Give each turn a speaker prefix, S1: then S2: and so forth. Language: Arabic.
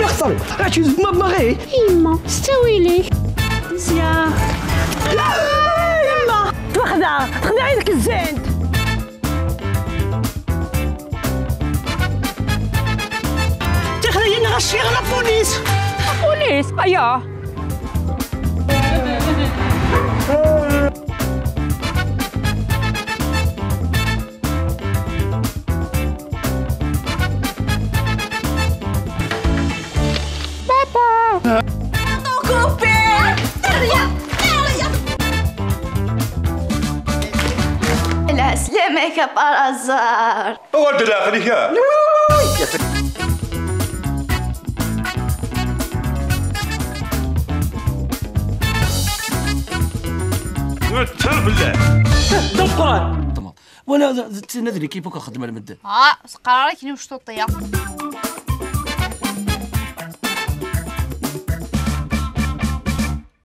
S1: Oh, excuse-moi, Marie.
S2: يما استوي لي
S3: مزيان. يما تخدع تخدعي لك الزينت تخلينا غشي على البوليس
S4: بوليس. اياه
S2: سلامك يا بارازار
S5: ولد الآخر يا تهرب بالله
S1: تمام وأنا ندري كيف خدمه المده
S2: آه قرارك اني مش